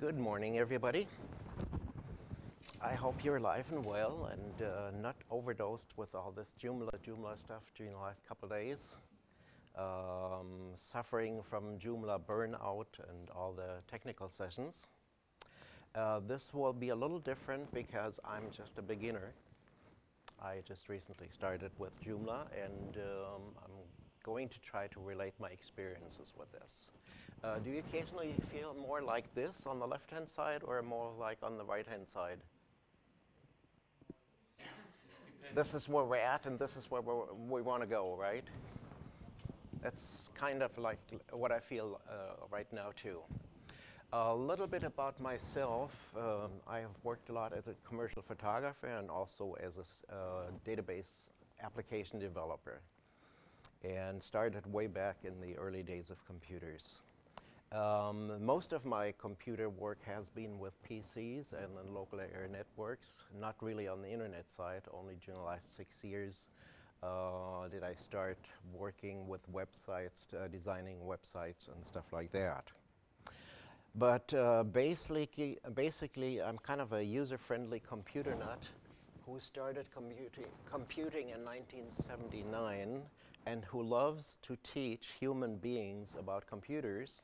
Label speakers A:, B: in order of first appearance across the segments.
A: Good morning, everybody. I hope you're alive and well and uh, not overdosed with all this Joomla, Joomla stuff during the last couple days. Um, suffering from Joomla burnout and all the technical sessions. Uh, this will be a little different because I'm just a beginner. I just recently started with Joomla and um, I'm going to try to relate my experiences with this. Uh, do you occasionally feel more like this on the left-hand side or more like on the right-hand side? This is where we're at and this is where we want to go, right? That's kind of like what I feel uh, right now too. A little bit about myself. Um, I have worked a lot as a commercial photographer and also as a uh, database application developer and started way back in the early days of computers. Um, most of my computer work has been with PCs and local area networks, not really on the internet side, only during the last six years uh, did I start working with websites, uh, designing websites and stuff like that. But uh, basically, basically, I'm kind of a user-friendly computer nut who started computing in 1979 and who loves to teach human beings about computers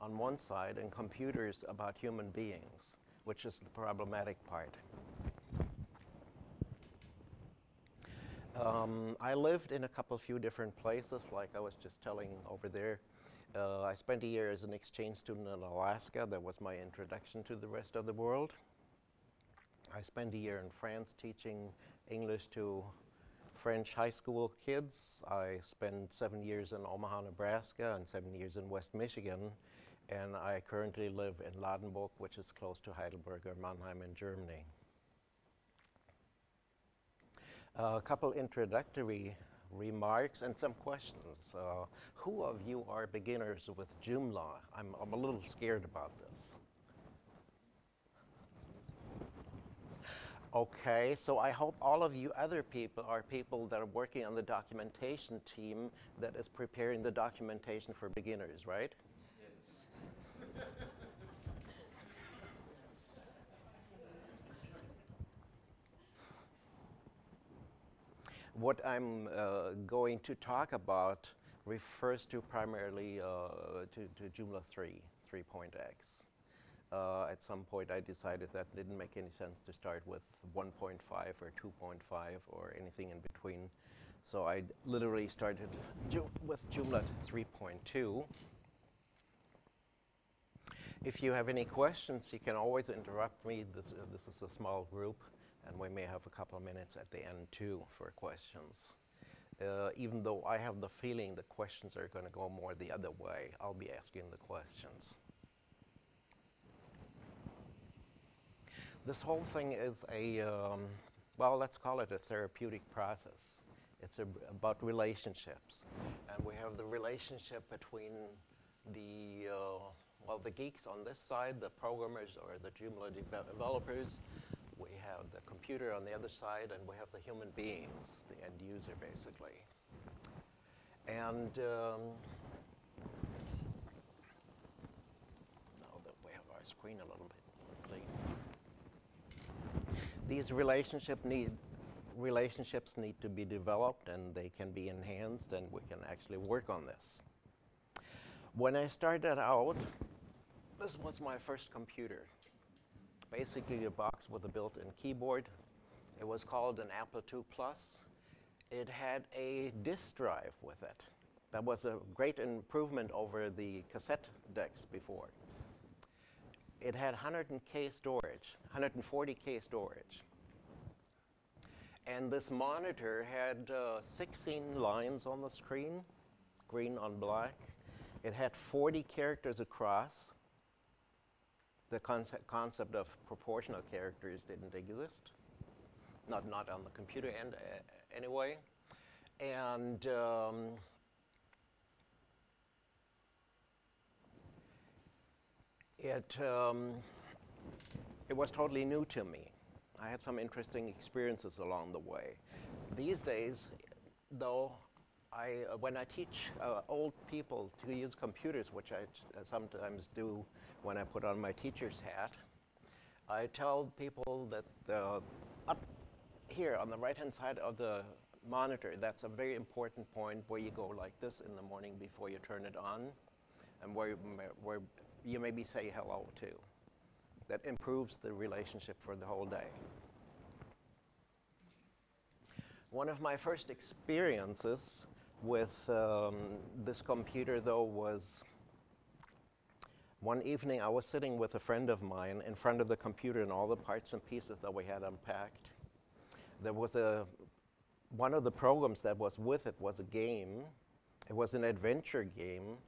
A: on one side and computers about human beings, which is the problematic part. Um, I lived in a couple few different places, like I was just telling over there. Uh, I spent a year as an exchange student in Alaska. That was my introduction to the rest of the world. I spent a year in France teaching English to French high school kids. I spent seven years in Omaha, Nebraska, and seven years in West Michigan. And I currently live in Ladenburg, which is close to Heidelberg or Mannheim in Germany. A couple introductory remarks and some questions. Uh, who of you are beginners with Joomla? I'm, I'm a little scared about this. Okay, so I hope all of you other people are people that are working on the documentation team that is preparing the documentation for beginners, right? Yes. what I'm uh, going to talk about refers to primarily uh, to, to Joomla 3, 3.x. Uh, at some point I decided that didn't make any sense to start with 1.5 or 2.5 or anything in between. So I literally started Ju with Joomla 3.2. If you have any questions, you can always interrupt me. This, uh, this is a small group and we may have a couple of minutes at the end too for questions. Uh, even though I have the feeling the questions are going to go more the other way, I'll be asking the questions. This whole thing is a, um, well, let's call it a therapeutic process. It's about relationships. And we have the relationship between the, uh, well, the geeks on this side, the programmers or the Joomla developers, we have the computer on the other side, and we have the human beings, the end user, basically. And um, now that we have our screen a little bit these relationship need relationships need to be developed, and they can be enhanced, and we can actually work on this. When I started out, this was my first computer basically a box with a built-in keyboard. It was called an Apple II Plus. It had a disk drive with it. That was a great improvement over the cassette decks before. It had 100K storage, 140K storage. And this monitor had uh, 16 lines on the screen, green on black. It had 40 characters across the concept, concept of proportional characters didn't exist, not, not on the computer end uh, anyway. And um, it, um, it was totally new to me. I had some interesting experiences along the way. These days, though, I, uh, when I teach uh, old people to use computers, which I uh, sometimes do when I put on my teacher's hat, I tell people that uh, up here on the right-hand side of the monitor, that's a very important point where you go like this in the morning before you turn it on, and where, where you maybe say hello too. That improves the relationship for the whole day. One of my first experiences with um, this computer, though, was one evening I was sitting with a friend of mine in front of the computer and all the parts and pieces that we had unpacked. There was a one of the programs that was with it was a game. It was an adventure game,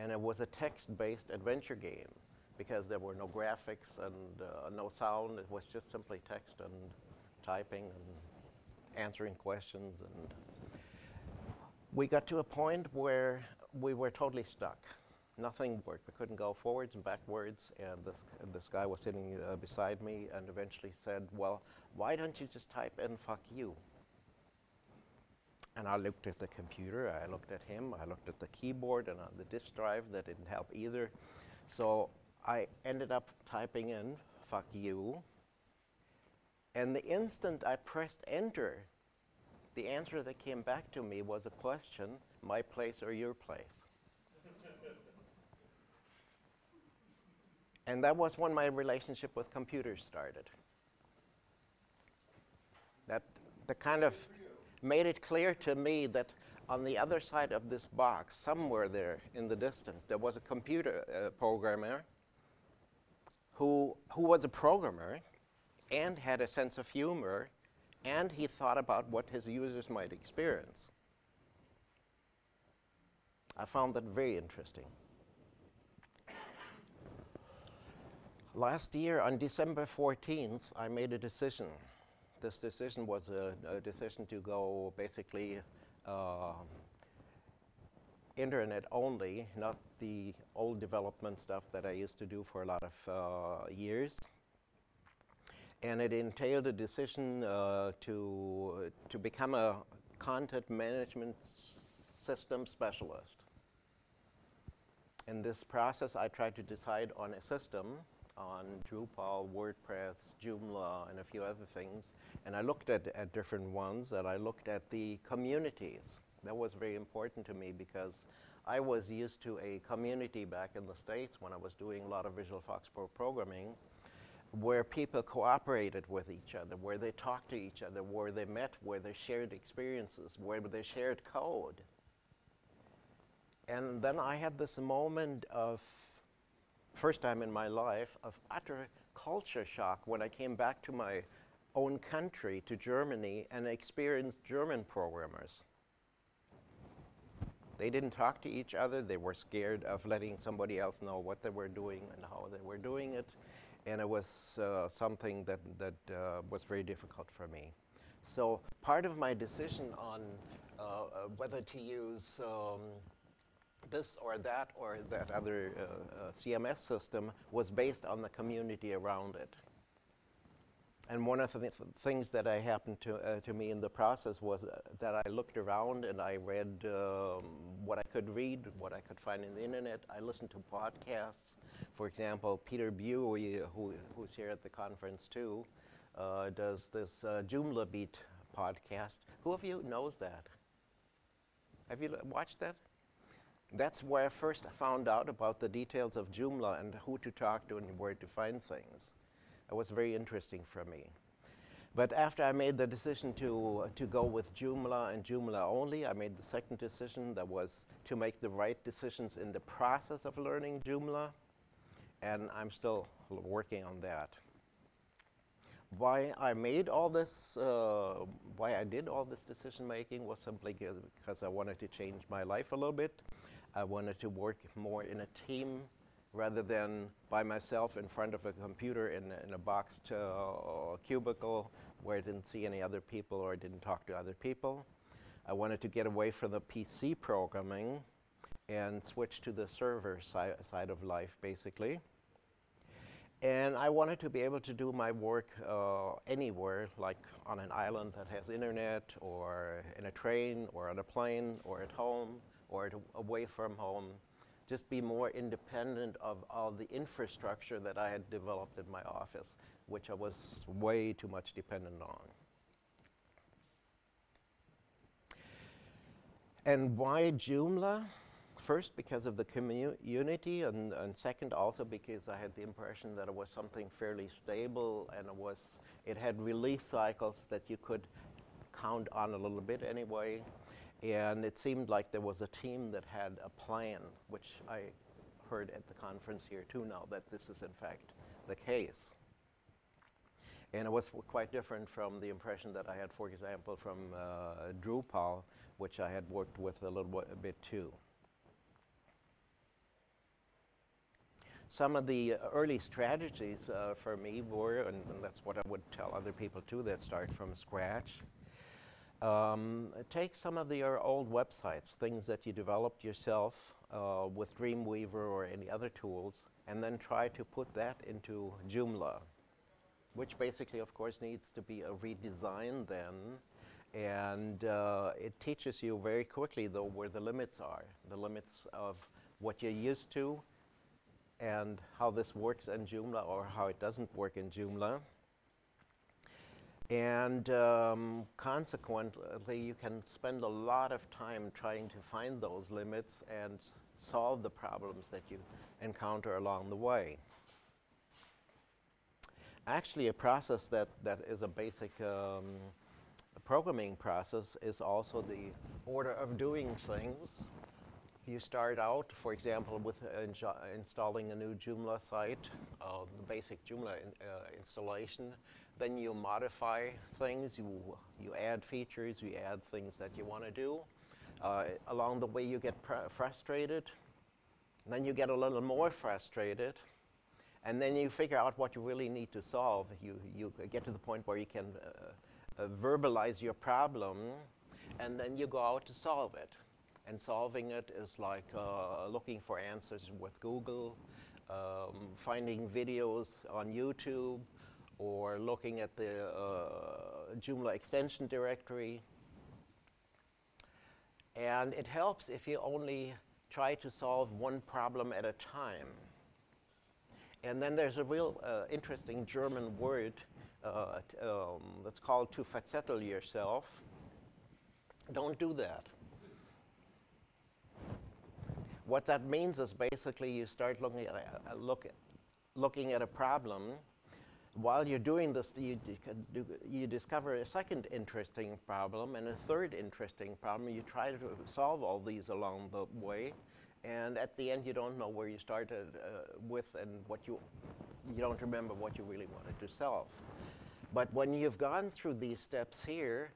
A: and it was a text-based adventure game because there were no graphics and uh, no sound. It was just simply text and typing and answering questions. And we got to a point where we were totally stuck. Nothing worked. We couldn't go forwards and backwards. And this, this guy was sitting uh, beside me and eventually said, Well, why don't you just type in fuck you? And I looked at the computer, I looked at him, I looked at the keyboard and on the disk drive, that didn't help either. So I ended up typing in, fuck you. And the instant I pressed enter, the answer that came back to me was a question, my place or your place? and that was when my relationship with computers started. That the kind of made it clear to me that on the other side of this box, somewhere there in the distance, there was a computer uh, programmer who, who was a programmer and had a sense of humor, and he thought about what his users might experience. I found that very interesting. Last year, on December 14th, I made a decision this decision was a, a decision to go basically uh, internet only, not the old development stuff that I used to do for a lot of uh, years. And it entailed a decision uh, to, to become a content management system specialist. In this process, I tried to decide on a system on Drupal, WordPress, Joomla, and a few other things. And I looked at, at different ones and I looked at the communities. That was very important to me because I was used to a community back in the States when I was doing a lot of Visual Fox Pro programming where people cooperated with each other, where they talked to each other, where they met, where they shared experiences, where they shared code. And then I had this moment of first time in my life of utter culture shock when I came back to my own country, to Germany, and experienced German programmers. They didn't talk to each other. They were scared of letting somebody else know what they were doing and how they were doing it. And it was uh, something that, that uh, was very difficult for me. So part of my decision on uh, uh whether to use um, this or that or that other uh, uh, CMS system was based on the community around it. And one of the th things that I happened to, uh, to me in the process was uh, that I looked around and I read um, what I could read, what I could find in the internet. I listened to podcasts. For example, Peter Bui, who, who's here at the conference too, uh, does this uh, Joomla Beat podcast. Who of you knows that? Have you watched that? That's where I first found out about the details of Joomla and who to talk to and where to find things. It was very interesting for me. But after I made the decision to, to go with Joomla and Joomla only, I made the second decision that was to make the right decisions in the process of learning Joomla, and I'm still working on that. Why I made all this, uh, why I did all this decision making was simply because I wanted to change my life a little bit. I wanted to work more in a team rather than by myself in front of a computer in, in a boxed uh, cubicle where I didn't see any other people or I didn't talk to other people. I wanted to get away from the PC programming and switch to the server si side of life, basically. And I wanted to be able to do my work uh, anywhere, like on an island that has internet, or in a train, or on a plane, or at home, or at, away from home. Just be more independent of all the infrastructure that I had developed in my office, which I was way too much dependent on. And why Joomla? First, because of the community, and, and, second, also because I had the impression that it was something fairly stable and it was it had release cycles that you could count on a little bit anyway. And it seemed like there was a team that had a plan, which I heard at the conference here too now that this is in fact the case. And it was quite different from the impression that I had, for example, from uh, Drupal, which I had worked with a little bit too. Some of the early strategies uh, for me were, and that's what I would tell other people too that start from scratch, um, take some of your old websites, things that you developed yourself uh, with Dreamweaver or any other tools, and then try to put that into Joomla, which basically, of course, needs to be a redesign then and uh, it teaches you very quickly, though, where the limits are, the limits of what you're used to and how this works in Joomla or how it doesn't work in Joomla. And um, consequently, you can spend a lot of time trying to find those limits and solve the problems that you encounter along the way. Actually, a process that, that is a basic um, programming process is also the order of doing things. You start out, for example, with installing a new Joomla site, uh, the basic Joomla in, uh, installation. Then you modify things, you, you add features, you add things that you want to do. Uh, along the way, you get frustrated. Then you get a little more frustrated. And then you figure out what you really need to solve. You, you get to the point where you can uh, uh, verbalize your problem, and then you go out to solve it. And solving it is like uh, looking for answers with Google, um, finding videos on YouTube, or looking at the uh, Joomla extension directory. And it helps if you only try to solve one problem at a time. And then there's a real uh, interesting German word uh, um, that's called to verzettel yourself. Don't do that. What that means is basically you start looking at a, look at, looking at a problem. While you're doing this, you, you, you discover a second interesting problem and a third interesting problem. You try to solve all these along the way, and at the end, you don't know where you started uh, with and what you you don't remember what you really wanted to solve. But when you've gone through these steps here,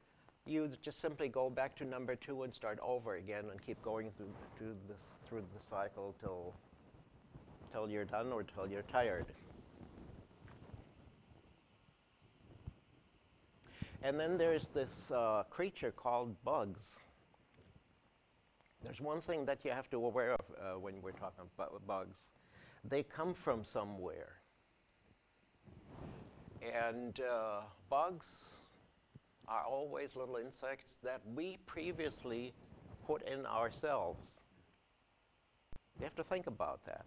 A: you just simply go back to number two and start over again and keep going through, through, this, through the cycle till, till you're done or till you're tired. And then there's this uh, creature called bugs. There's one thing that you have to be aware of uh, when we're talking about bugs. They come from somewhere. And uh, bugs are always little insects that we previously put in ourselves. You have to think about that.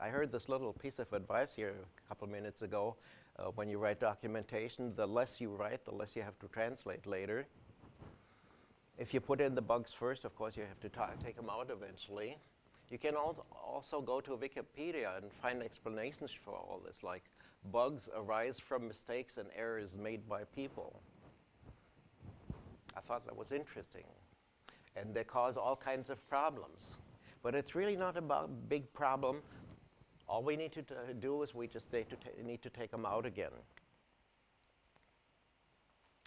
A: I heard this little piece of advice here a couple minutes ago. Uh, when you write documentation, the less you write, the less you have to translate later. If you put in the bugs first, of course, you have to take them out eventually. You can also go to Wikipedia and find explanations for all this, like bugs arise from mistakes and errors made by people. I thought that was interesting. And they cause all kinds of problems. But it's really not a big problem. All we need to do is we just need to, need to take them out again.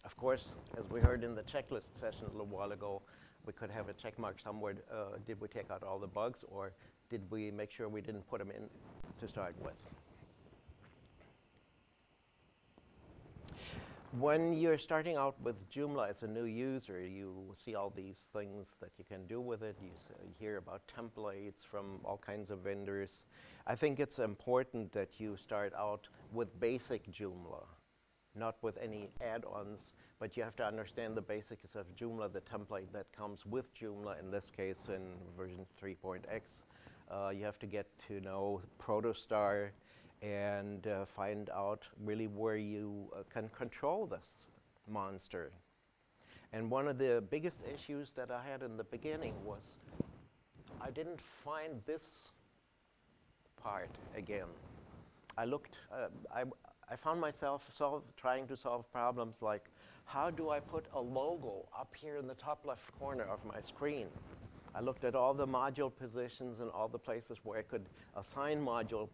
A: Of course, as we heard in the checklist session a little while ago, we could have a check mark somewhere. Uh, did we take out all the bugs or did we make sure we didn't put them in to start with? When you're starting out with Joomla as a new user, you see all these things that you can do with it. You, you hear about templates from all kinds of vendors. I think it's important that you start out with basic Joomla, not with any add-ons, but you have to understand the basics of Joomla, the template that comes with Joomla, in this case in version 3.x. Uh, you have to get to know Protostar, and uh, find out really where you uh, can control this monster. And one of the biggest issues that I had in the beginning was I didn't find this part again. I looked, uh, I, I found myself solve, trying to solve problems like how do I put a logo up here in the top left corner of my screen? I looked at all the module positions and all the places where I could assign module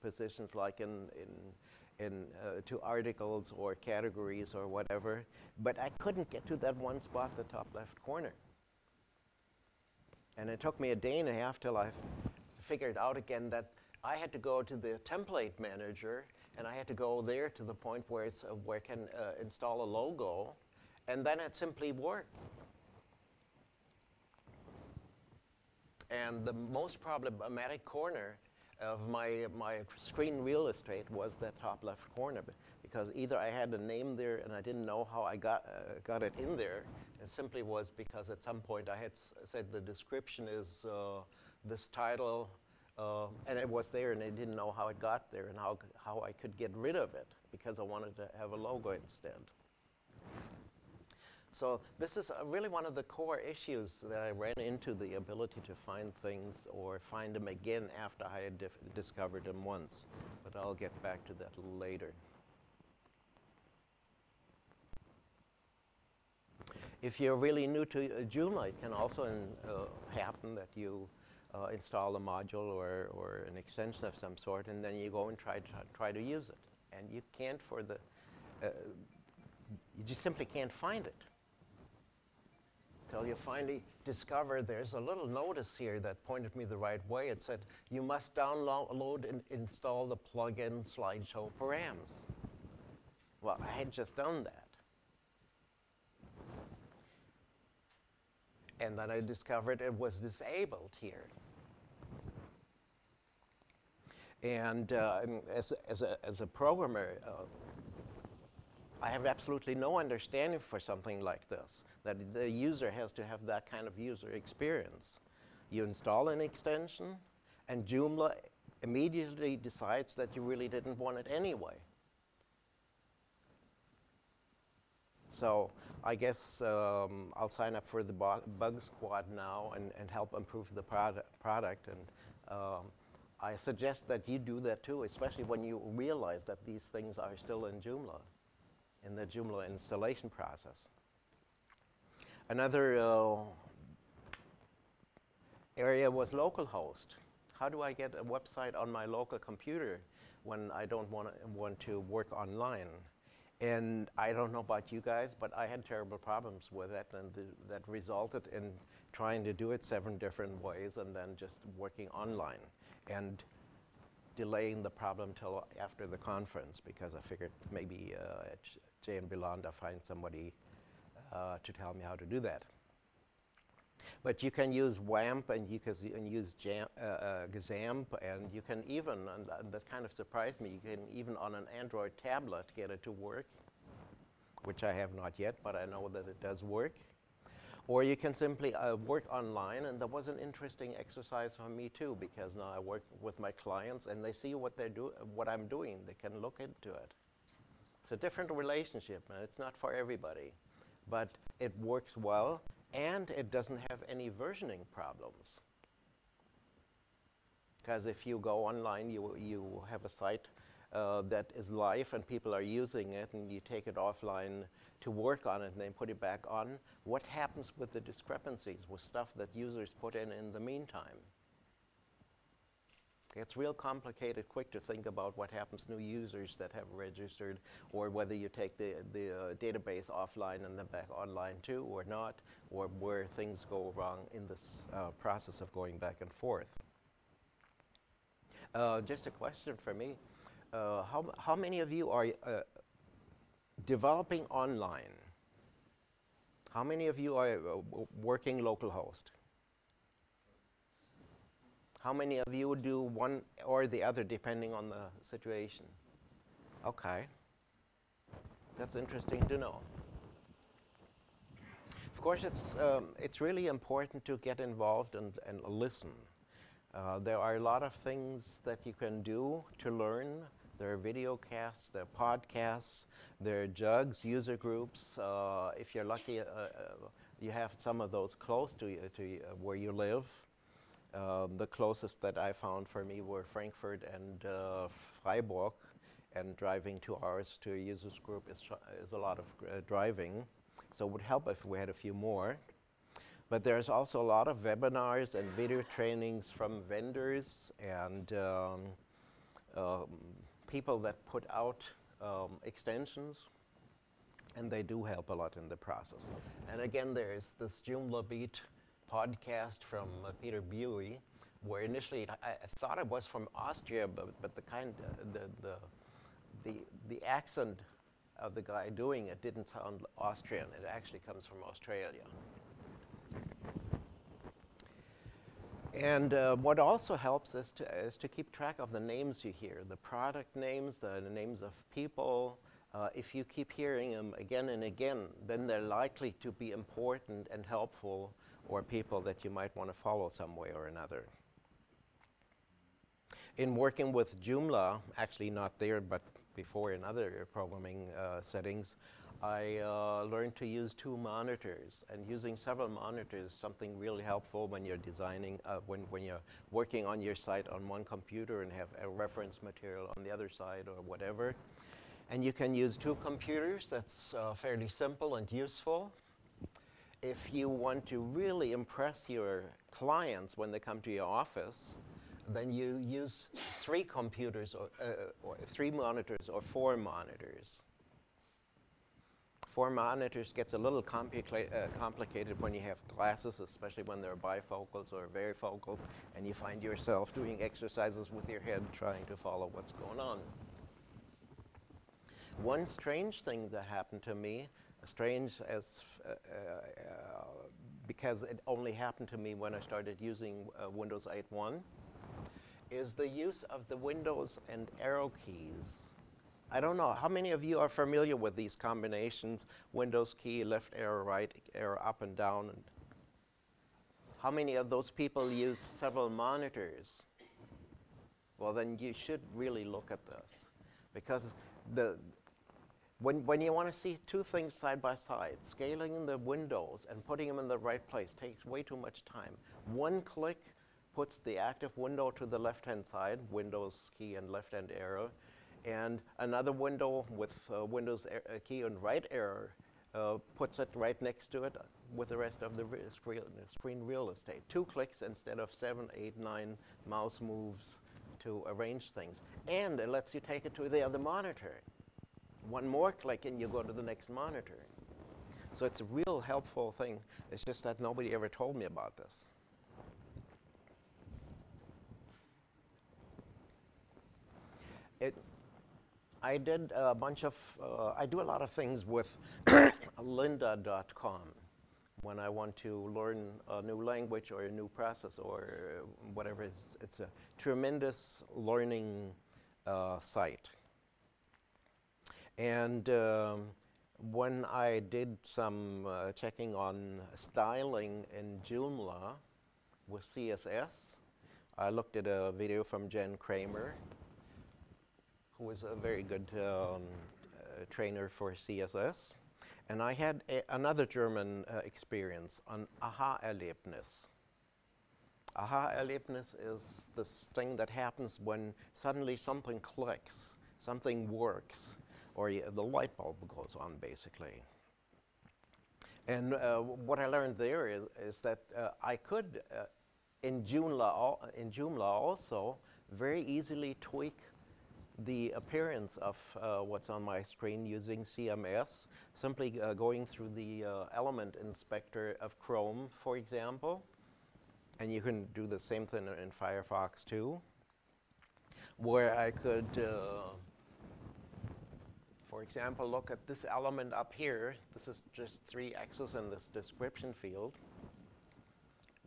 A: positions like in, in, in uh, to articles or categories or whatever, but I couldn't get to that one spot, the top left corner. And it took me a day and a half till I figured out again that I had to go to the template manager and I had to go there to the point where, it's, uh, where I can uh, install a logo and then it simply worked. And the most problematic corner of my, my screen real estate was that top left corner because either I had a name there and I didn't know how I got, uh, got it in there. It simply was because at some point I had said the description is uh, this title uh, and it was there and I didn't know how it got there and how, how I could get rid of it because I wanted to have a logo instead. So this is uh, really one of the core issues that I ran into, the ability to find things or find them again after I had discovered them once. But I'll get back to that later. If you're really new to uh, Joomla, it can also in, uh, happen that you uh, install a module or, or an extension of some sort, and then you go and try to, try to use it. And you can't for the, uh, you just simply can't find it till you finally discover there's a little notice here that pointed me the right way. It said, you must download and install the plugin slideshow params. Well, I had just done that. And then I discovered it was disabled here. And uh, as, as, a, as a programmer, uh, I have absolutely no understanding for something like this, that the user has to have that kind of user experience. You install an extension, and Joomla immediately decides that you really didn't want it anyway. So I guess um, I'll sign up for the bug squad now and, and help improve the product. product. And um, I suggest that you do that too, especially when you realize that these things are still in Joomla in the Joomla installation process. Another uh, area was localhost. How do I get a website on my local computer when I don't want to want to work online? And I don't know about you guys, but I had terrible problems with it, and that resulted in trying to do it seven different ways and then just working online. And delaying the problem till after the conference because I figured maybe uh, at J and Beyond I find somebody uh, to tell me how to do that. But you can use WAMP and you can use Jam, uh, uh, XAMPP and you can even, and that kind of surprised me, you can even on an Android tablet get it to work, which I have not yet, but I know that it does work. Or you can simply uh, work online, and that was an interesting exercise for me too, because now I work with my clients and they see what they do, what I'm doing. They can look into it. It's a different relationship, and it's not for everybody, but it works well, and it doesn't have any versioning problems. Because if you go online, you you have a site uh, that is live and people are using it and you take it offline to work on it and then put it back on, what happens with the discrepancies, with stuff that users put in in the meantime? It's real complicated quick to think about what happens to new users that have registered or whether you take the, the uh, database offline and then back online too or not, or where things go wrong in this uh, process of going back and forth. Uh, just a question for me. Uh, how, how many of you are uh, developing online. How many of you are uh, working localhost? How many of you do one or the other depending on the situation? Okay. That's interesting to know. Of course, it's, um, it's really important to get involved and, and listen. Uh, there are a lot of things that you can do to learn. There are video casts, there are podcasts, there are jugs, user groups. Uh, if you're lucky, uh, uh you have some of those close to, you, to you, where you live. Um, the closest that I found for me were Frankfurt and uh, Freiburg, and driving two hours to a users group is, is a lot of uh, driving. So it would help if we had a few more. But there's also a lot of webinars and video trainings from vendors and um, um, people that put out um, extensions, and they do help a lot in the process. And again, there's this Joomla Beat podcast from uh, Peter Bui, where initially I, I, thought it was from Austria, but, but the kind, uh, the, the, the, the accent of the guy doing it didn't sound Austrian. It actually comes from Australia. And uh, what also helps is to, is to keep track of the names you hear, the product names, the, the names of people. Uh, if you keep hearing them again and again, then they're likely to be important and helpful or people that you might want to follow some way or another. In working with Joomla, actually not there, but before in other programming uh, settings, I uh, learned to use two monitors. And using several monitors is something really helpful when you're designing, uh, when, when you're working on your site on one computer and have a reference material on the other side or whatever. And you can use two computers. That's uh, fairly simple and useful if you want to really impress your clients when they come to your office, then you use three computers or, uh, or three monitors or four monitors. Four monitors gets a little uh, complicated when you have glasses, especially when they're bifocals or varifocals, and you find yourself doing exercises with your head trying to follow what's going on. One strange thing that happened to me strange as uh, uh, because it only happened to me when I started using uh, Windows 8.1 is the use of the Windows and arrow keys. I don't know, how many of you are familiar with these combinations, Windows key, left arrow, right arrow, up and down? And how many of those people use several monitors? Well, then you should really look at this because the, when, when you want to see two things side by side, scaling the windows and putting them in the right place takes way too much time. One click puts the active window to the left-hand side, Windows key and left-hand arrow, and another window with uh, Windows uh, key and right arrow uh, puts it right next to it with the rest of the screen, screen real estate. Two clicks instead of seven, eight, nine mouse moves to arrange things. And it lets you take it to the other monitor one more click and you go to the next monitor. So it's a real helpful thing. It's just that nobody ever told me about this. It, I did a bunch of, uh, I do a lot of things with lynda.com when I want to learn a new language or a new process or whatever. It's, it's a tremendous learning uh, site. And um, when I did some uh, checking on styling in Joomla with CSS, I looked at a video from Jen Kramer, who is a very good um, uh, trainer for CSS. And I had another German uh, experience on Aha-Erlebnis. Aha-Erlebnis is this thing that happens when suddenly something clicks, something works, or the light bulb goes on basically. And uh, what I learned there is, is that uh, I could, uh, in, Joomla, in Joomla also, very easily tweak the appearance of uh, what's on my screen using CMS, simply uh, going through the uh, element inspector of Chrome, for example. And you can do the same thing in Firefox too, where I could For example, look at this element up here. This is just three x's in this description field.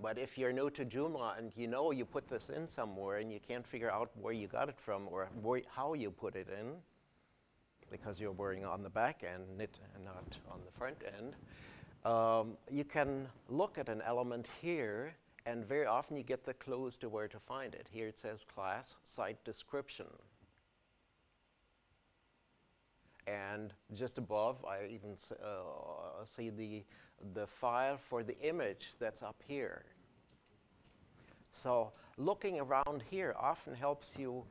A: But if you're new to Joomla and you know you put this in somewhere and you can't figure out where you got it from or how you put it in, because you're working on the back end and not on the front end, um, you can look at an element here and very often you get the clues to where to find it. Here it says class site description. And just above, I even uh, see the, the file for the image that's up here. So looking around here often helps you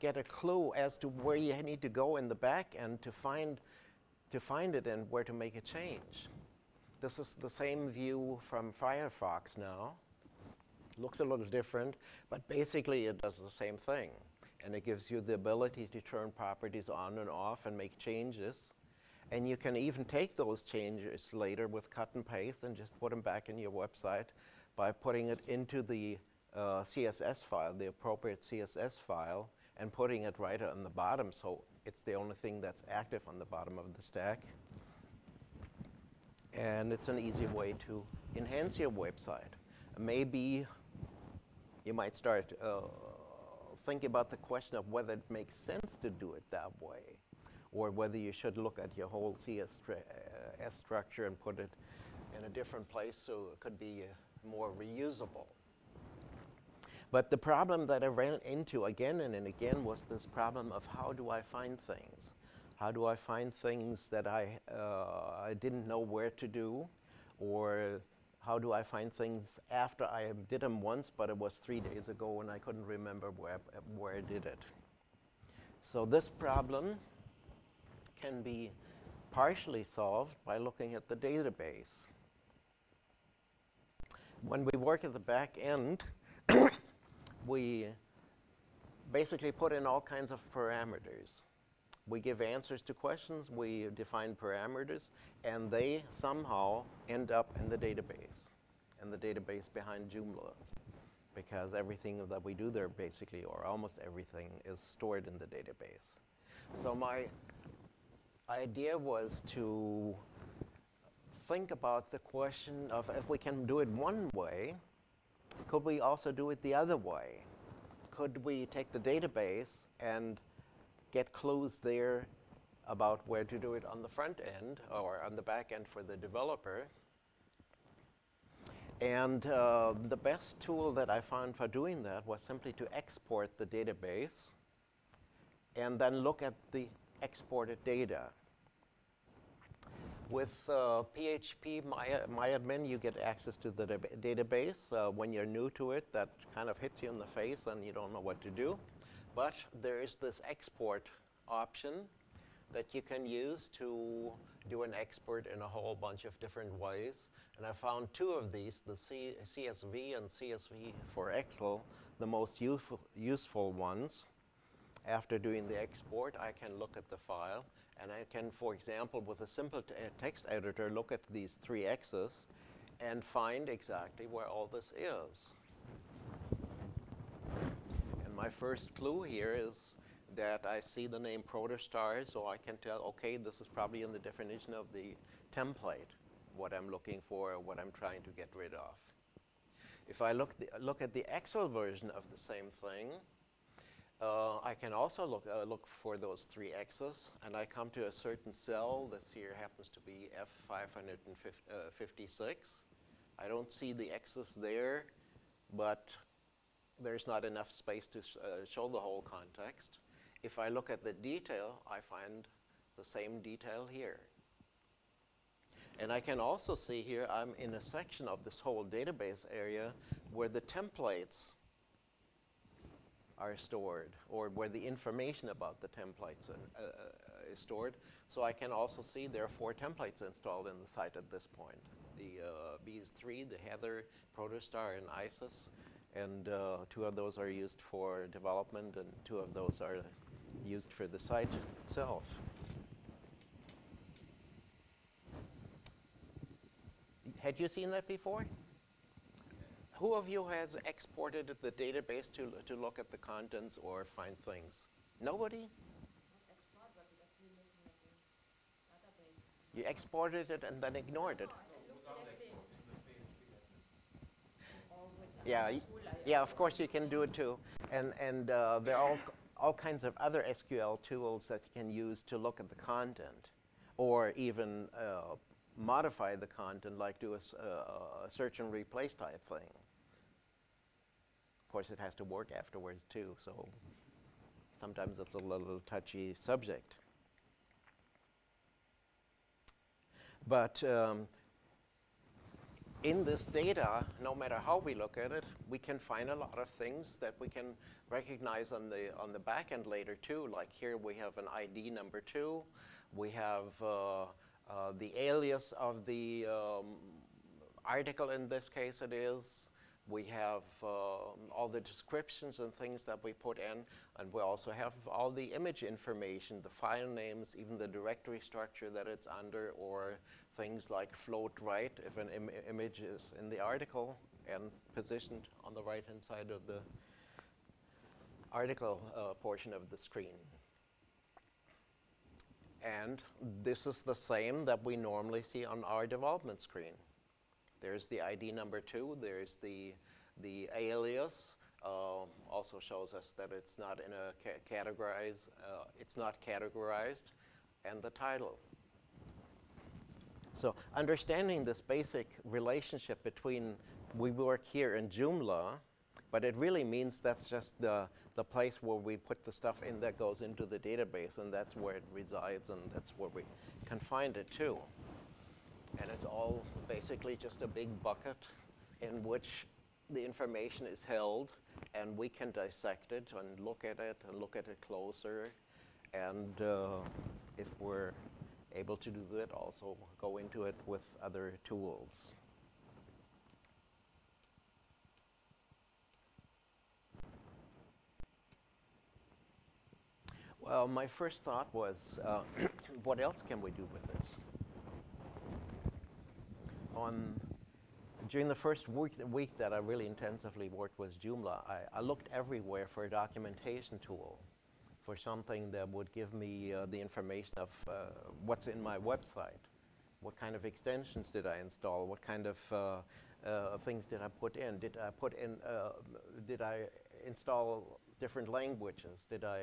A: get a clue as to where you need to go in the back end to find, to find it and where to make a change. This is the same view from Firefox now. Looks a little different, but basically it does the same thing and it gives you the ability to turn properties on and off and make changes. And you can even take those changes later with cut and paste and just put them back in your website by putting it into the uh, CSS file, the appropriate CSS file, and putting it right on the bottom so it's the only thing that's active on the bottom of the stack. And it's an easy way to enhance your website. Maybe you might start uh, think about the question of whether it makes sense to do it that way, or whether you should look at your whole CS uh, structure and put it in a different place so it could be uh, more reusable. But the problem that I ran into again and, and again was this problem of how do I find things? How do I find things that I, uh, I didn't know where to do, or how do I find things after I did them once, but it was three days ago and I couldn't remember where, where I did it. So this problem can be partially solved by looking at the database. When we work at the back end, we basically put in all kinds of parameters. We give answers to questions, we define parameters, and they somehow end up in the database, in the database behind Joomla, because everything that we do there basically, or almost everything, is stored in the database. So my idea was to think about the question of if we can do it one way, could we also do it the other way? Could we take the database and get clues there about where to do it on the front end or on the back end for the developer. And uh, the best tool that I found for doing that was simply to export the database and then look at the exported data. With uh, PHP My, MyAdmin, you get access to the database. Uh, when you're new to it, that kind of hits you in the face and you don't know what to do. But there is this export option that you can use to do an export in a whole bunch of different ways. And I found two of these, the C CSV and CSV for Excel, the most useful, useful ones. After doing the export, I can look at the file and I can, for example, with a simple uh, text editor, look at these three X's and find exactly where all this is my first clue here is that I see the name protostar, so I can tell, okay, this is probably in the definition of the template, what I'm looking for, or what I'm trying to get rid of. If I look, the, look at the Excel version of the same thing, uh, I can also look, uh, look for those three X's, and I come to a certain cell. This here happens to be F556. Uh, I don't see the X's there, but there's not enough space to sh uh, show the whole context. If I look at the detail, I find the same detail here. And I can also see here, I'm in a section of this whole database area where the templates are stored, or where the information about the templates uh, uh, is stored. So I can also see there are four templates installed in the site at this point. The uh, Beez 3, the Hathor, Protostar, and Isis and uh, two of those are used for development and two of those are used for the site itself. Had you seen that before? Who of you has exported the database to, to look at the contents or find things? Nobody? You exported it and then ignored it. Yeah, yeah. Of course, you can do it too, and and uh, there are all all kinds of other SQL tools that you can use to look at the content, or even uh, modify the content, like do a, uh, a search and replace type thing. Of course, it has to work afterwards too, so sometimes it's a little touchy subject. But um, in this data, no matter how we look at it, we can find a lot of things that we can recognize on the on the back end later too. Like here, we have an ID number two. We have uh, uh, the alias of the um, article. In this case, it is. We have uh, all the descriptions and things that we put in, and we also have all the image information, the file names, even the directory structure that it's under, or things like float right if an Im image is in the article and positioned on the right-hand side of the article uh, portion of the screen. And this is the same that we normally see on our development screen. There's the ID number two, there's the, the alias, uh, also shows us that it's not in a ca categorize, uh, it's not categorized, and the title. So understanding this basic relationship between we work here in Joomla, but it really means that's just the, the place where we put the stuff in that goes into the database, and that's where it resides, and that's where we can find it too. And it's all basically just a big bucket in which the information is held and we can dissect it and look at it and look at it closer. And uh, if we're able to do that, also go into it with other tools. Well, my first thought was, uh, what else can we do with this? on during the first week, week that I really intensively worked with Joomla, I, I, looked everywhere for a documentation tool, for something that would give me uh, the information of uh, what's in my website, what kind of extensions did I install, what kind of uh, uh things did I put in, did I put in, did I install different languages, did I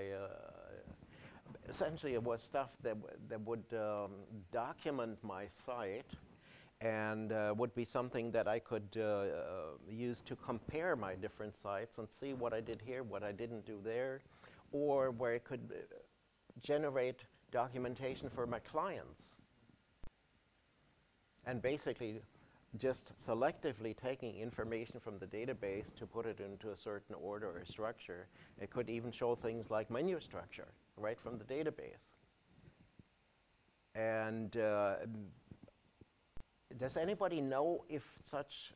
A: essentially it was stuff that, that would um, document my site and uh, would be something that I could uh, uh, use to compare my different sites and see what I did here, what I didn't do there, or where it could uh, generate documentation for my clients. And basically, just selectively taking information from the database to put it into a certain order or structure. It could even show things like menu structure right from the database. And uh, does anybody know if such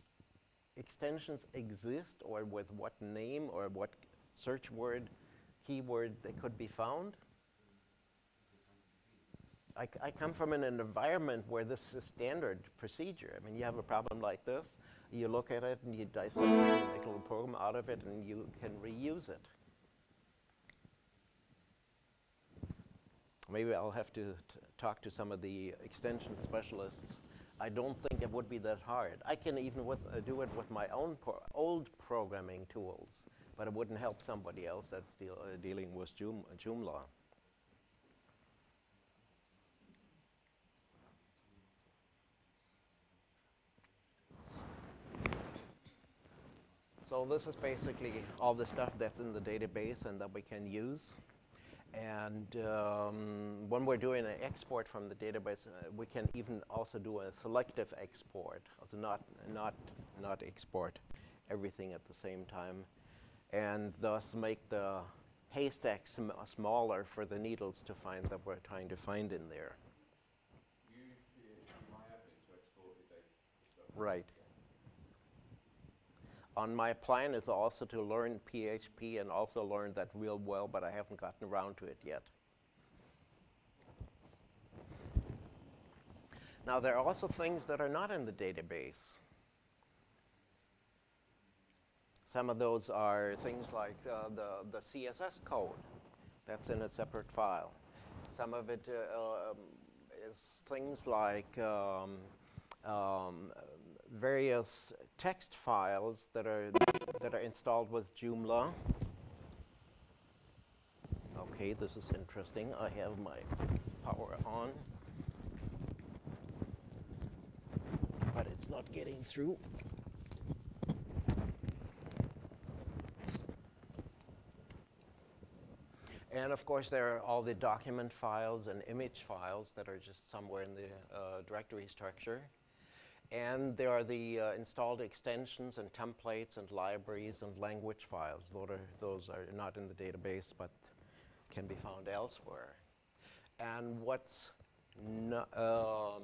A: extensions exist or with what name or what search word, keyword that could be found? I, I come from an, an environment where this is a standard procedure. I mean, you have a problem like this, you look at it and you dissect it, and make a little program out of it, and you can reuse it. Maybe I'll have to talk to some of the extension specialists I don't think it would be that hard. I can even with, uh, do it with my own pro old programming tools, but it wouldn't help somebody else that's deal, uh, dealing with Joom Joomla. So this is basically all the stuff that's in the database and that we can use. And um, when we're doing an export from the database, uh, we can even also do a selective export, also not, not, not export everything at the same time, and thus make the haystack sm uh, smaller for the needles to find that we're trying to find in there. Right on my plan is also to learn PHP and also learn that real well, but I haven't gotten around to it yet. Now, there are also things that are not in the database. Some of those are things like uh, the, the CSS code that's in a separate file. Some of it uh, um, is things like um, um, various text files that are that are installed with Joomla. Okay, this is interesting. I have my power on, but it's not getting through. And of course, there are all the document files and image files that are just somewhere in the uh, directory structure. And there are the uh, installed extensions and templates and libraries and language files. Those are, those are not in the database, but can be found elsewhere. And what's um,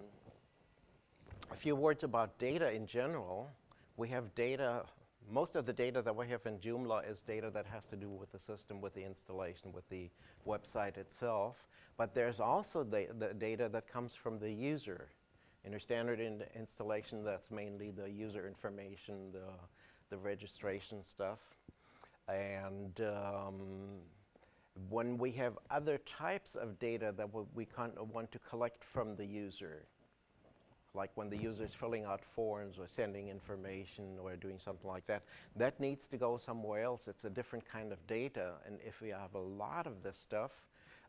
A: a few words about data in general. We have data, most of the data that we have in Joomla is data that has to do with the system, with the installation, with the website itself. But there's also the, the data that comes from the user. In your standard in installation, that's mainly the user information, the, the registration stuff. And um, when we have other types of data that we want to collect from the user, like when the user is filling out forms or sending information or doing something like that, that needs to go somewhere else. It's a different kind of data. And if we have a lot of this stuff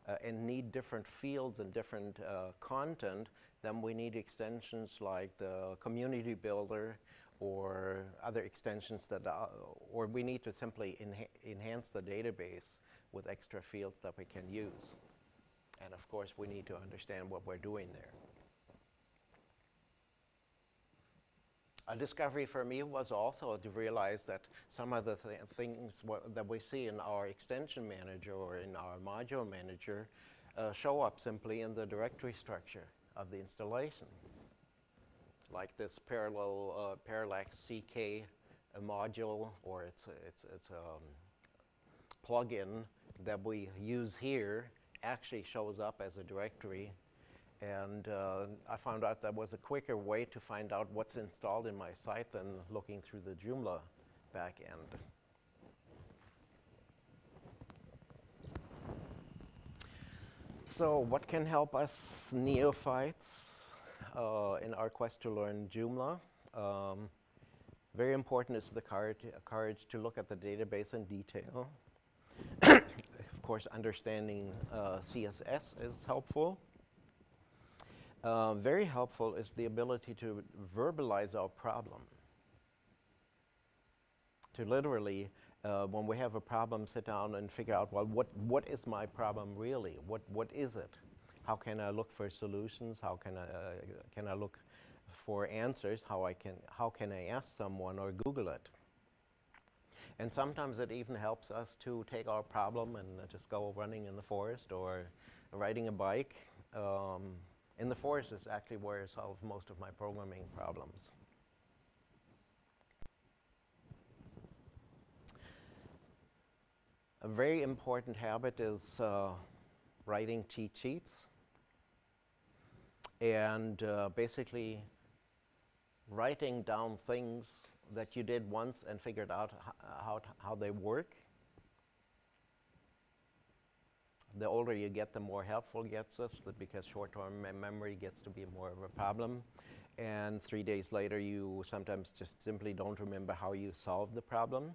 A: uh, and need different fields and different uh, content, then we need extensions like the community builder or other extensions that, uh, or we need to simply enha enhance the database with extra fields that we can use. And of course, we need to understand what we're doing there. A discovery for me was also to realize that some of the th things that we see in our extension manager or in our module manager uh, show up simply in the directory structure of the installation. Like this parallel uh, parallax CK module, or it's a, it's it's a um, plugin that we use here actually shows up as a directory. And uh, I found out that was a quicker way to find out what's installed in my site than looking through the Joomla backend. So what can help us neophytes uh, in our quest to learn Joomla? Um, very important is the courage, courage to look at the database in detail. of course, understanding uh, CSS is helpful. Uh, very helpful is the ability to verbalize our problem. To literally uh, when we have a problem, sit down and figure out, well, what, what is my problem really? What, what is it? How can I look for solutions? How can I, uh, can I look for answers? How, I can, how can I ask someone or Google it? And sometimes it even helps us to take our problem and just go running in the forest or riding a bike. Um, in the forest is actually where I solve most of my programming problems. A very important habit is uh, writing cheat sheets and uh, basically writing down things that you did once and figured out how, how they work. The older you get, the more helpful it gets us because short-term memory gets to be more of a problem. And three days later, you sometimes just simply don't remember how you solved the problem.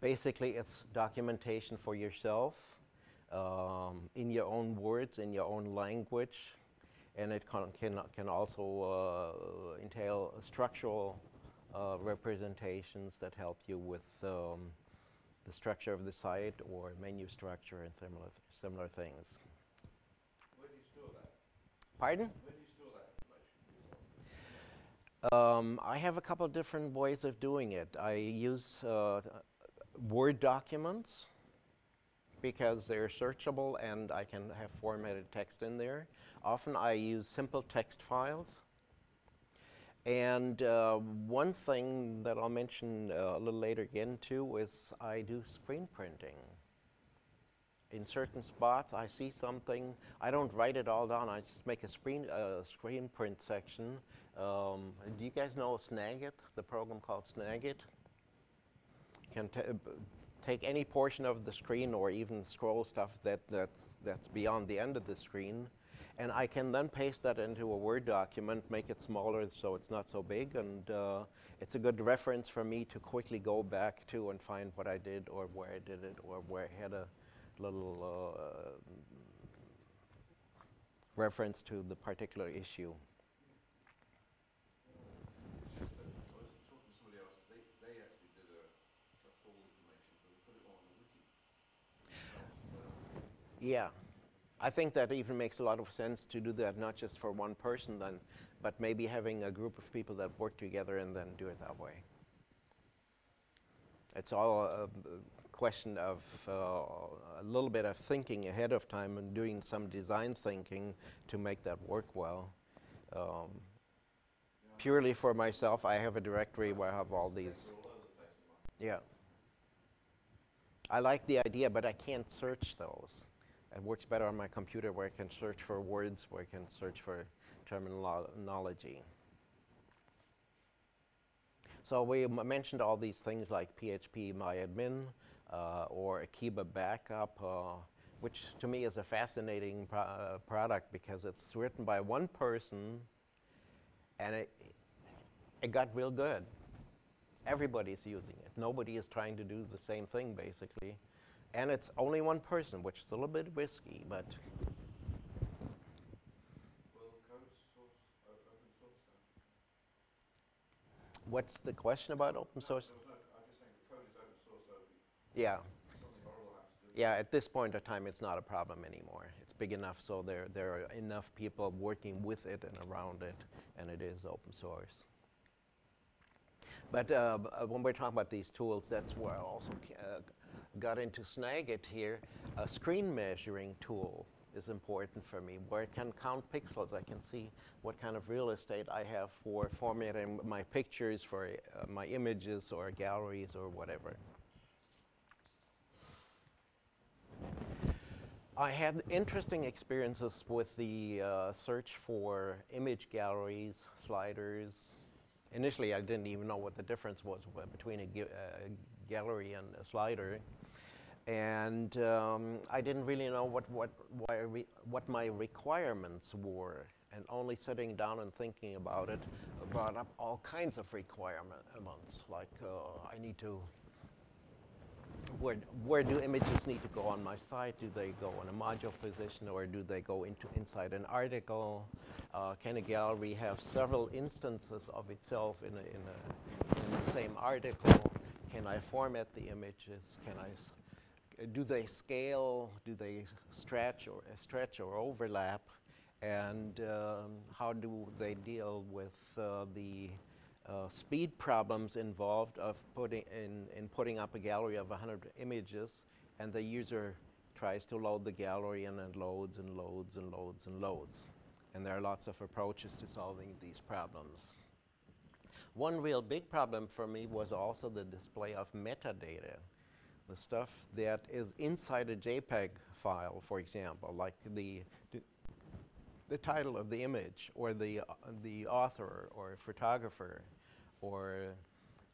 A: Basically, it's documentation for yourself um, in your own words, in your own language, and it can, can, also uh, entail structural uh, representations that help you with um, the structure of the site or menu structure and similar, similar things.
B: Where do you store that?
A: Pardon?
B: Where do you store that
A: Um, I have a couple different ways of doing it. I use uh, Word documents because they're searchable and I can have formatted text in there. Often I use simple text files. And uh, one thing that I'll mention uh, a little later again too is I do screen printing. In certain spots, I see something. I don't write it all down. I just make a screen uh, screen print section. Um, do you guys know Snagit? The program called Snagit can take any portion of the screen or even scroll stuff that, that, that's beyond the end of the screen And I can then paste that into a Word document, make it smaller so it's not so big, and uh, it's a good reference for me to quickly go back to and find what I did or where I did it or where I had a little uh, reference to the particular issue. Yeah, I think that even makes a lot of sense to do that, not just for one person then, but maybe having a group of people that work together and then do it that way. It's all a, question of uh, a little bit of thinking ahead of time and doing some design thinking to make that work well. Um, purely for myself, I have a directory where I have all these. Yeah. I like the idea, but I can't search those. It works better on my computer where I can search for words, where I can search for terminology. So we mentioned all these things like PHP MyAdmin uh, or Akeeba Backup, uh, which to me is a fascinating pro- uh, product because it's written by one person and it, it got real good. Everybody's using it. Nobody is trying to do the same thing basically. And it's only one person, which is a little bit risky, but
B: Will code source, o- open source then?
A: what's the question about open source?
B: No, I'm just saying the code is open source, so
A: Yeah,
B: something horrible happens to it.
A: yeah, at this point of time, it's not a problem anymore. It's big enough so there, there are enough people working with it and around it, and it is open source. But uh, uh, when we're talking about these tools, that's where also uh, got into Snagit here. A screen measuring tool is important for me, where I can count pixels. I can see what kind of real estate I have for formatting my pictures, for uh, my images or galleries or whatever. I had interesting experiences with the uh, search for image galleries, sliders. Initially, I didn't even know what the difference was between a, gi- uh, gallery and a slider. And um, I didn't really know what, what, re- what my requirements were. And only sitting down and thinking about it brought up all kinds of requirements, like uh, I need to where, where do images need to go on my site? Do they go in a module position or do they go into inside an article? Uh, can a gallery have several instances of itself in, a, in, a, in the same article? Can I format the images? Can I, do they scale? Do they stretch or stretch or overlap? And um, how do they deal with uh, the uh, speed problems involved of putting in, in putting up a gallery of 100 images and the user tries to load the gallery and it loads and loads and loads and loads. And there are lots of approaches to solving these problems. One real big problem for me was also the display of metadata. The stuff that is inside a JPEG file, for example, like the, the title of the image or the, uh, the author or photographer or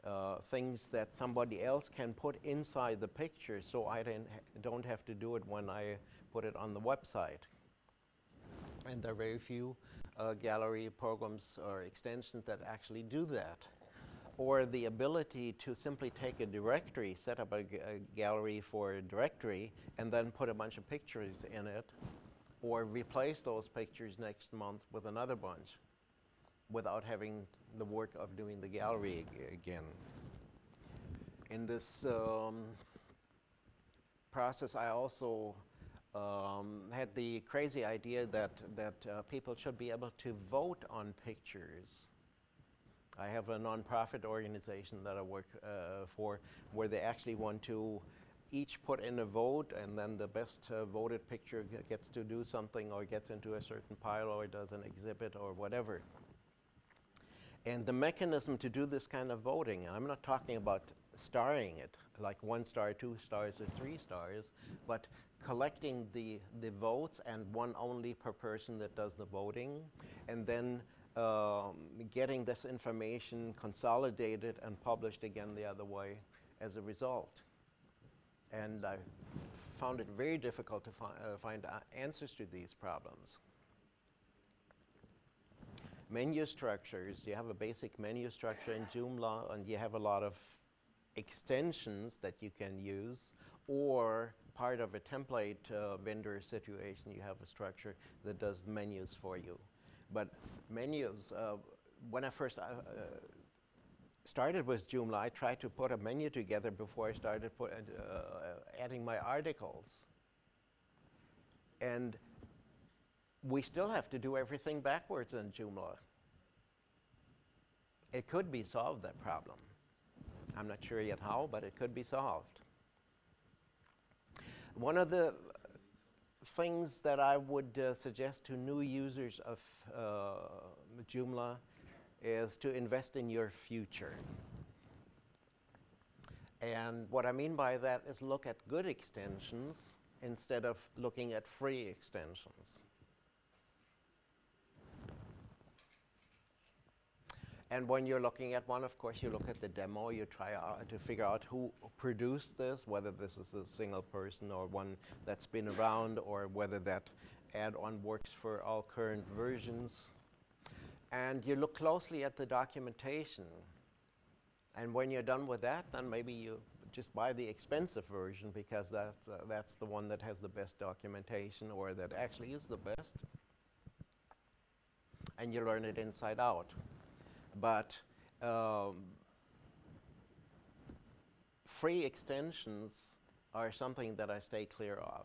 A: uh, things that somebody else can put inside the picture so I don't, ha- don't have to do it when I put it on the website. And there are very few uh, gallery programs or extensions that actually do that. Or the ability to simply take a directory, set up a, gallery for a directory, and then put a bunch of pictures in it, or replace those pictures next month with another bunch without having the work of doing the gallery ag- again. In this um, process, I also um, had the crazy idea that, that uh, people should be able to vote on pictures. I have a nonprofit organization that I work uh, for where they actually want to each put in a vote and then the best uh, voted picture gets to do something or gets into a certain pile or does an exhibit or whatever. And the mechanism to do this kind of voting, and I'm not talking about starring it, like one star, two stars, or three stars, but collecting the, the votes and one only per person that does the voting, and then um, getting this information consolidated and published again the other way as a result. And I found it very difficult to fi- uh, find answers to these problems. menu structures. You have a basic menu structure in Joomla, and you have a lot of extensions that you can use, or part of a template uh, vendor situation, you have a structure that does menus for you. But menus, uh, when I first uh, uh started with Joomla, I tried to put a menu together before I started put, uh, adding my articles. And we still have to do everything backwards in Joomla. It could be solved, that problem. I'm not sure yet how, but it could be solved. One of the things that I would uh, suggest to new users of uh, Joomla is to invest in your future. And what I mean by that is look at good extensions instead of looking at free extensions. And when you're looking at one, of course, you look at the demo, you try out to figure out who produced this, whether this is a single person or one that's been around, or whether that add-on works for all current versions. And you look closely at the documentation. And when you're done with that, then maybe you just buy the expensive version because that's, uh, that's the one that has the best documentation or that actually is the best. And you learn it inside out. But um, free extensions are something that I stay clear of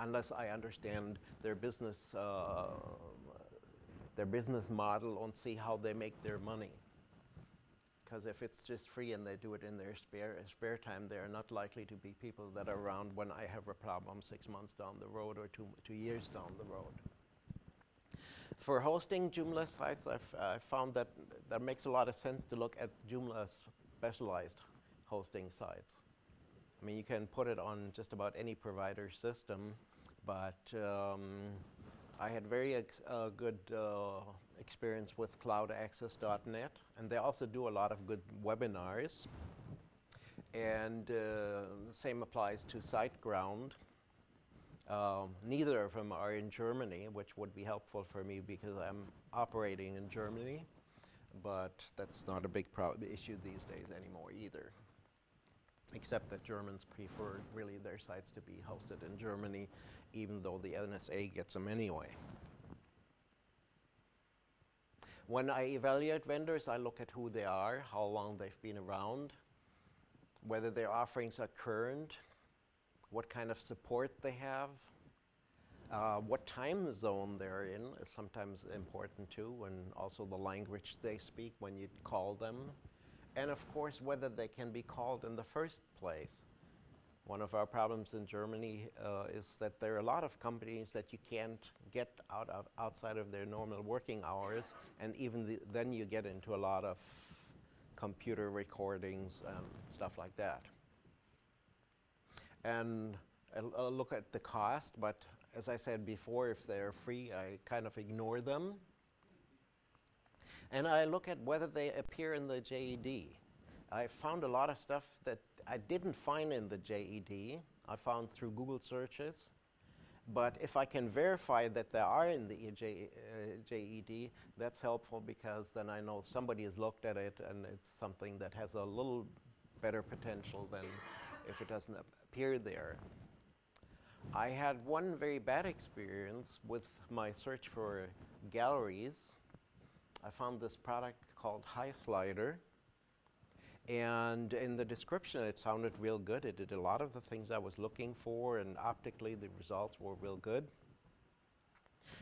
A: unless I understand their business, uh, their business model and see how they make their money. Because if it's just free and they do it in their spare, spare time, they're not likely to be people that are around when I have a problem six months down the road or two, two years down the road. For hosting Joomla sites, I've uh, found that that makes a lot of sense to look at Joomla specialized hosting sites. I mean, you can put it on just about any provider system, but um, I had very ex uh, good uh, experience with cloudaccess.net, and they also do a lot of good webinars. And uh, the same applies to SiteGround. Um, neither of them are in Germany, which would be helpful for me because I'm operating in Germany, but that's not a big issue these days anymore either. Except that Germans prefer really their sites to be hosted in Germany, even though the NSA gets them anyway. When I evaluate vendors, I look at who they are, how long they've been around, whether their offerings are current, what kind of support they have, uh, what time zone they're in is sometimes important too, and also the language they speak when you call them. And of course, whether they can be called in the first place. One of our problems in Germany uh, is that there are a lot of companies that you can't get out of outside of their normal working hours, and even the, then you get into a lot of computer recordings and stuff like that and I'll, I'll look at the cost, but as I said before, if they're free, I kind of ignore them. And I look at whether they appear in the JED. I found a lot of stuff that I didn't find in the JED. I found through Google searches. But if I can verify that they are in the J, uh, JED, that's helpful because then I know somebody has looked at it and it's something that has a little better potential than if it doesn't appear there. I had one very bad experience with my search for galleries. I found this product called HighSlider. And in the description, it sounded real good. It did a lot of the things I was looking for, and optically, the results were real good.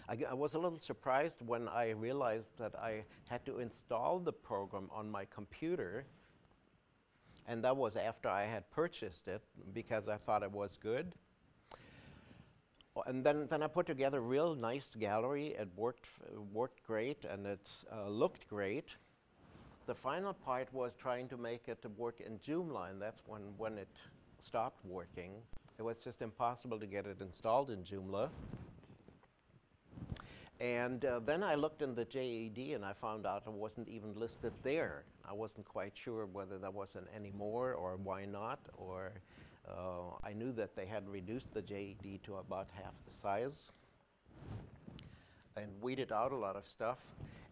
A: I, I, was a little surprised when I realized that I had to install the program on my computer and that was after I had purchased it because I thought it was good. And then, then I put together a real nice gallery. It worked, worked great and it uh, looked great. The final part was trying to make it to work in Joomla, and that's when, when it stopped working. It was just impossible to get it installed in Joomla. And uh, then I looked in the JED and I found out it wasn't even listed there. I wasn't quite sure whether there wasn't any more or why not, or uh, I knew that they had reduced the JED to about half the size. and weeded out a lot of stuff.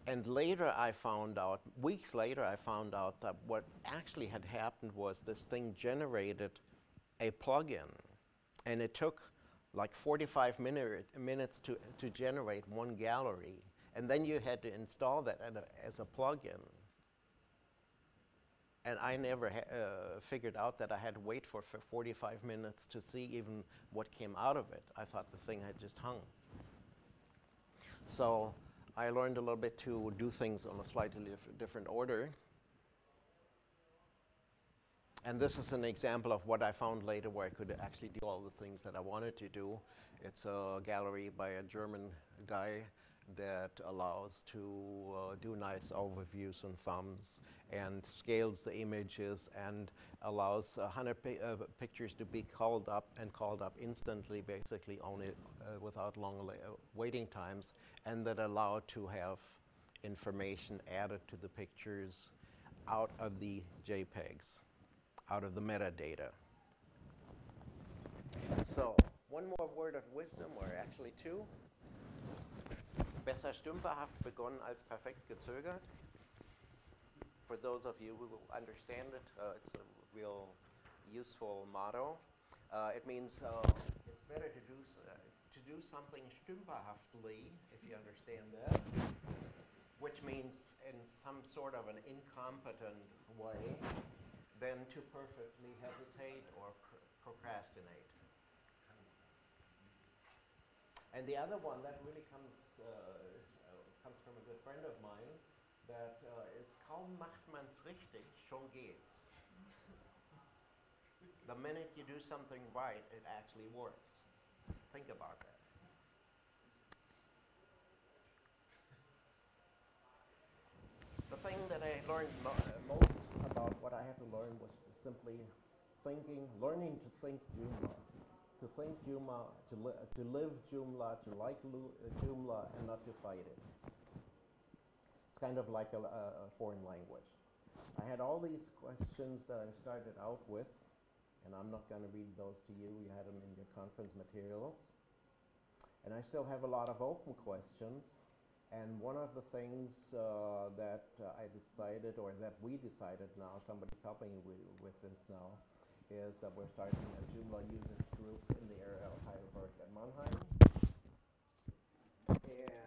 A: And later I found out, weeks later, I found out that what actually had happened was this thing generated a plugin. And it took like 45 minute, minutes to, to generate one gallery. And then you had to install that as a plugin. And I never uh, figured out that I had to wait for, for 45 minutes to see even what came out of it. I thought the thing had just hung. So I learned a little bit to do things on a slightly dif- different order. And this is an example of what I found later where I could actually do all the things that I wanted to do. It's a gallery by a German guy that allows to uh, do nice overviews and thumbs and scales the images and allows 100 pi- uh, pictures to be called up and called up instantly, basically only uh, without long uh, waiting times, and that allow to have information added to the pictures out of the JPEGs, out of the metadata. So, one more word of wisdom, or actually two. Besser stümperhaft begonnen als perfekt gezögert. For those of you who understand it, uh, it's a real useful motto. Uh, it means uh, it's better to do, uh, to do something stümperhaftly, if you understand that, which means in some sort of an incompetent way, than to perfectly hesitate or pr- procrastinate. And the other one that really comes uh, is, uh, comes from a good friend of mine that uh, is kaum macht man's richtig, schon geht's. The minute you do something right, it actually works. Think about that. The thing that I learned uh, what I had to learn was simply thinking, learning to think Joomla. To think Joomla, to, li- to live Joomla, to like uh, Joomla, and not to fight it. It's kind of like a, a, a foreign language. I had all these questions that I started out with, and I'm not going to read those to you. You had them in your conference materials. And I still have a lot of open questions. And one of the things uh, that uh, I decided, or that we decided now, somebody's helping with, with this now, is that we're starting a Joomla users group in the area of Heidelberg and Mannheim. And